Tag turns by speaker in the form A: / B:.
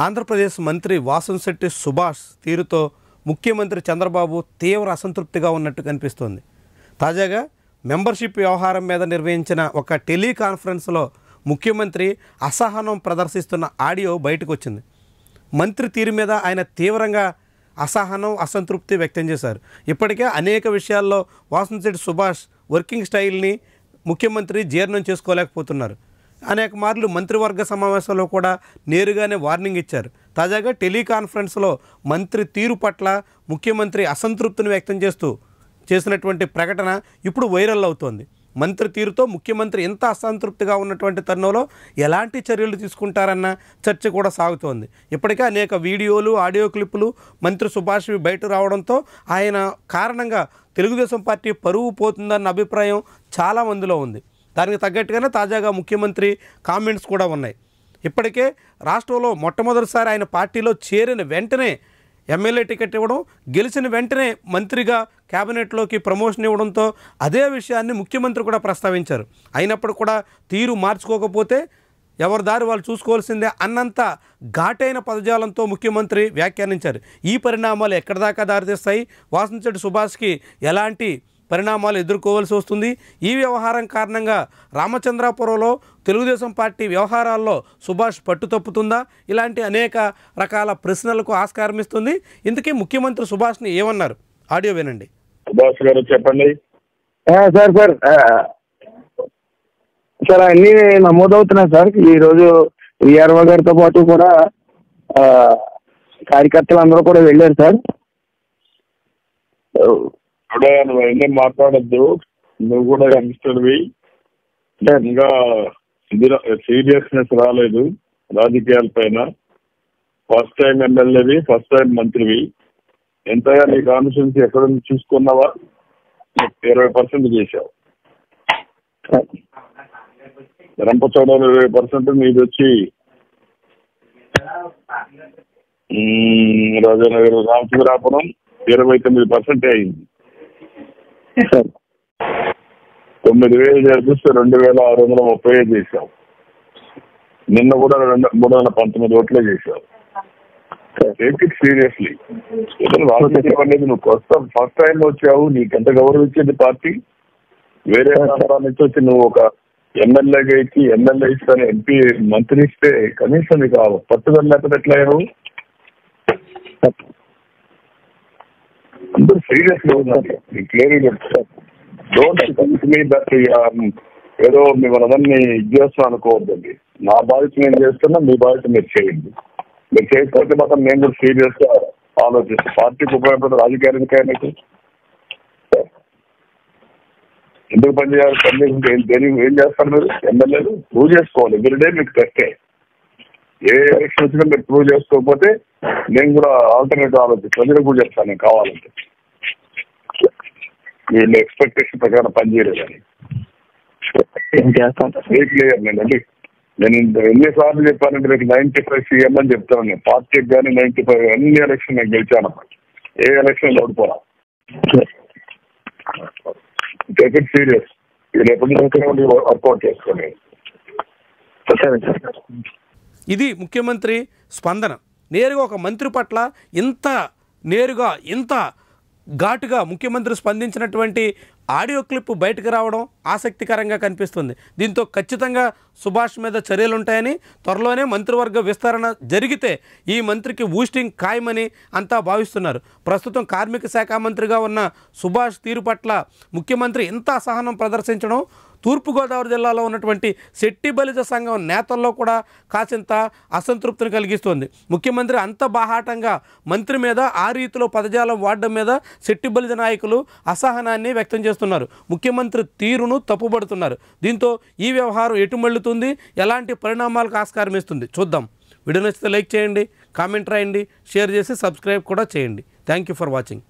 A: ఆంధ్రప్రదేశ్ మంత్రి వాసంశెట్టి సుభాష్ తీరుతో ముఖ్యమంత్రి చంద్రబాబు తీవ్ర అసంతృప్తిగా ఉన్నట్టు కనిపిస్తోంది. తాజాగా మెంబర్షిప్ వ్యవహారం మీద నిర్వహించిన ఒక టెలికాన్ఫరెన్స్లో ముఖ్యమంత్రి అసహనం ప్రదర్శిస్తున్న ఆడియో బయటకు వచ్చింది మంత్రి తీరు మీద ఆయన తీవ్రంగా అసహనం అసంతృప్తి వ్యక్తం చేశారు. ఇప్పటికే అనేక విషయాల్లో వాసంశెట్టి సుభాష్ వర్కింగ్ స్టైల్ని ముఖ్యమంత్రి జీర్ణం చేసుకోలేకపోతున్నారు. అనేక మార్లు మంత్రివర్గ సమావేశంలో కూడా నేరుగానే వార్నింగ్ ఇచ్చారు. తాజాగా టెలికాన్ఫరెన్స్లో మంత్రి తీరు పట్ల ముఖ్యమంత్రి అసంతృప్తిని వ్యక్తం చేస్తూ చేసినటువంటి ప్రకటన ఇప్పుడు వైరల్ అవుతోంది. మంత్రి తీరుతో ముఖ్యమంత్రి ఎంత అసంతృప్తిగా ఉన్నటువంటి తరుణంలో ఎలాంటి చర్యలు తీసుకుంటారన్న చర్చ కూడా సాగుతోంది. ఇప్పటికే అనేక వీడియోలు ఆడియో క్లిప్పులు మంత్రి సుభాష్ బయట రావడంతో ఆయన కారణంగా తెలుగుదేశం పార్టీ పరువు పోతుందన్న అభిప్రాయం చాలామందిలో ఉంది. దానికి తగ్గట్టుగానే తాజాగా ముఖ్యమంత్రి కామెంట్స్ కూడా ఉన్నాయి. ఇప్పటికే రాష్ట్రంలో మొట్టమొదటిసారి ఆయన పార్టీలో చేరిన వెంటనే ఎమ్మెల్యే టికెట్ ఇవ్వడం గెలిచిన వెంటనే మంత్రిగా కేబినెట్లోకి ప్రమోషన్ ఇవ్వడంతో అదే విషయాన్ని ముఖ్యమంత్రి కూడా ప్రస్తావించారు. అయినప్పుడు కూడా తీరు మార్చుకోకపోతే ఎవరి దారి వాళ్ళు చూసుకోవాల్సిందే అన్నంత ఘాటైన పదజాలంతో ముఖ్యమంత్రి వ్యాఖ్యానించారు. ఈ పరిణామాలు ఎక్కడిదాకా దారితీస్తాయి? వాసంచెట్టి సుభాష్కి ఎలాంటి పరిణామాలు ఎదుర్కోవాల్సి వస్తుంది. ఈ వ్యవహారం కారణంగా రామచంద్రాపురంలో తెలుగుదేశం పార్టీ వ్యవహారాల్లో సుభాష్ పట్టు తప్పుతుందా? ఇలాంటి అనేక రకాల ప్రశ్నలకు ఆస్కారం ఇస్తుంది. ఇందుకే ముఖ్యమంత్రి సుభాష్ని ఏమన్నారు? ఆడియో వినండి.
B: సుభాష్ గారు చెప్పండి.
C: ఆ, సార్ సార్ సార్ అన్నీ నమోదవుతున్నాయి సార్. ఈరోజు విఆర్ఓ గారితో పాటు కూడా ఆ, కార్యకర్తలు అందరూ కూడా వెళ్ళారు సార్.
B: అప్పుడే నువ్వు ఎన్ని మాట్లాడద్దు. నువ్వు కూడా యంగ్స్టర్వి ఇంకా సీరియస్నెస్ రాలేదు రాజకీయాల పైన. ఫస్ట్ టైం ఎమ్మెల్యేవి ఫస్ట్ టైం మంత్రివి. ఎంతగా నీ కాన్స్టిట్యూన్సీ ఎక్కడ చూసుకున్నావా? ఇరవై పర్సెంట్ చేశావు. రంపచోడలో ఇరవై పర్సెంట్ మీది వచ్చి రాజానగర్ రామచంద్రాపురం ఇరవై తొమ్మిది పర్సెంట్ అయింది. తొమ్మిది వేలు చేర్పిస్తే రెండు వేల ఆరు వందల ముప్పై ఐదు చేశావు? నిన్న కూడా రెండు మూడు వందల పంతొమ్మిది ఓట్లే చేశావు. టేక్ ఇట్ సీరియస్లీ రాజకీయం అనేది నువ్వు కొత్త ఫస్ట్ టైం వచ్చావు నీకు ఎంత గౌరవించింది పార్టీ? వేరే ప్రాంతాల నుంచి వచ్చి నువ్వు ఒక ఎమ్మెల్యేగా ఇచ్చి ఎమ్మెల్యే ఇస్తాను ఎంపీ మంత్రి ఇస్తే కనీసం నీకు పట్టుదల లేకపోతే ఎట్లా అయ్యావు? అందరూ సీరియస్గా ఉన్నారు. నీకు క్లియర్ చెప్తారు డోంట్ మీ దట్ ఏదో మిమ్మల్ని అందరినీ ఇది అనుకోవద్దండి. నా బాధ్యత నేను చేస్తున్నా మీ బాధ్యత మీరు చేయండి. మీరు చేయకపోతే మాత్రం నేను కూడా సీరియస్గా ఆలోచిస్తాను పార్టీకి ఉపయోగపడే రాజకీయానికి ఆయనకి? ఎందుకు పని చేయాలి పని ఏం- ఏం చేస్తారు మీరు? ఎమ్మెల్యేలు? ప్రూవ్ చేసుకోవాలి. ఎవ్రీడే మీకు టెస్టే ఏ ఎలక్షన్ వచ్చినా మీరు ప్రూవ్ చేసుకోకపోతే నేను కూడా ఆల్టర్నేటివ్ ఆలోచిస్తాను నేను కూడా చెప్తాను నేను కావాలంటే. వీళ్ళు ఎక్స్పెక్టేషన్ ప్రకారం పనిచేయలేదని క్లియర్ నేను? అంటే నేను ఇంత ఎన్నిసార్లు చెప్పానంటే మీకు నైన్టీ ఫైవ్ సీఎం అని చెప్తాను నేను. పార్టీకి కానీ నైన్టీ ఫైవ్ అన్ని ఎలక్షన్ నేను గెలిచాను ఏ ఎలక్షన్ ఓడిపోరా టేక్ ఇట్ సీరియస్ ఎప్పటి నుంచి వర్కౌట్ చేసుకోండి.
C: సరే సార్.
A: ఇది ముఖ్యమంత్రి స్పందన. నేరుగా ఒక మంత్రి పట్ల ఇంత నేరుగా ఇంత ఘాటుగా ముఖ్యమంత్రి స్పందించినటువంటి ఆడియో క్లిప్ బయటకు రావడం ఆసక్తికరంగా కనిపిస్తుంది. దీంతో ఖచ్చితంగా సుభాష్ మీద చర్యలు ఉంటాయని త్వరలోనే మంత్రివర్గ విస్తరణ జరిగితే ఈ మంత్రికి బూస్టింగ్ ఖాయమని అంతా భావిస్తున్నారు. ప్రస్తుతం కార్మిక శాఖ మంత్రిగా ఉన్న సుభాష్ తీరు పట్ల ముఖ్యమంత్రి ఇంత అసహనం ప్రదర్శించడం తూర్పుగోదావరి జిల్లాలో ఉన్నటువంటి శెట్టి బలిజ సంఘం నేతల్లో కూడా కాసింత అసంతృప్తిని కలిగిస్తోంది. ముఖ్యమంత్రి అంత బాహాటంగా మంత్రి మీద ఆ రీతిలో పదజాలం వాడడం మీద శెట్టి బలిజ నాయకులు అసహనాన్ని వ్యక్తం చేస్తున్నారు. ముఖ్యమంత్రి తీరును తప్పుబడుతున్నారు. దీంతో ఈ వ్యవహారం ఎటుమళ్ళుతుంది ఎలాంటి పరిణామాలకు ఆస్కారం ఇస్తుంది? చూద్దాం. వీడియో నచ్చితే లైక్ చేయండి కామెంట్ రాయండి షేర్ చేసి సబ్స్క్రైబ్ కూడా చేయండి. Thank you for watching.